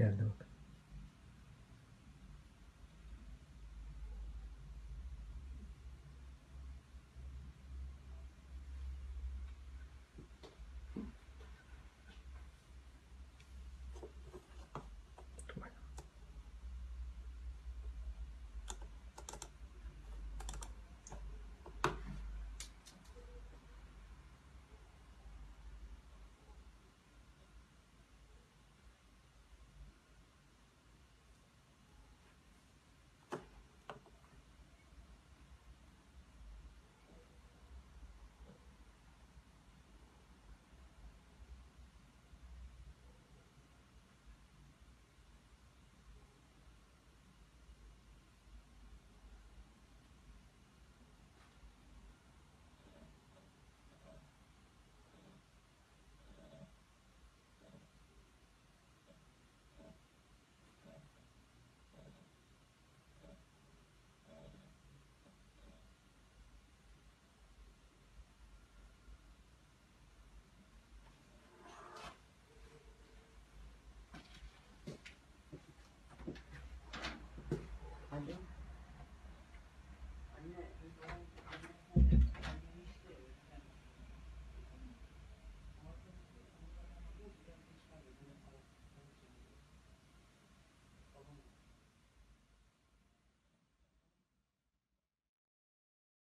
Geldi bak.